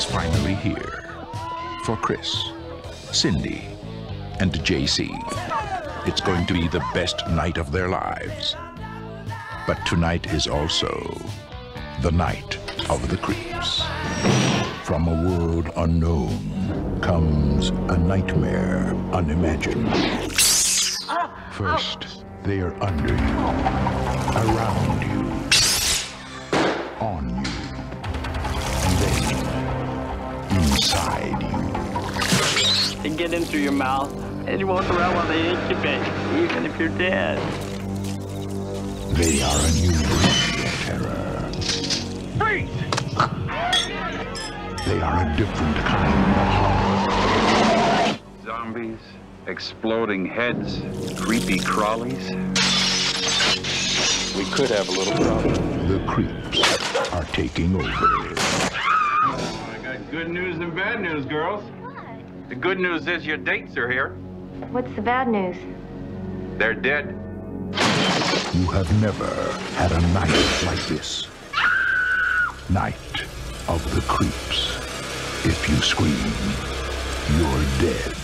is finally here. For Chris, Cindy, and JC. It's going to be the best night of their lives. But tonight is also the night of the creeps. From a world unknown comes a nightmare unimagined. Ah, First, they are under you, around inside you. They get in through your mouth, and you walk around while they incubate, even if you're dead. They are a new breed of terror. Freeze! They are a different kind of horror. Zombies, exploding heads, creepy crawlies. We could have a little problem. The creeps are taking over. I got good news and bad news, girls. What? The good news is your dates are here. What's the bad news? They're dead. You have never had a night like this. Night of the creeps. If you scream, you're dead.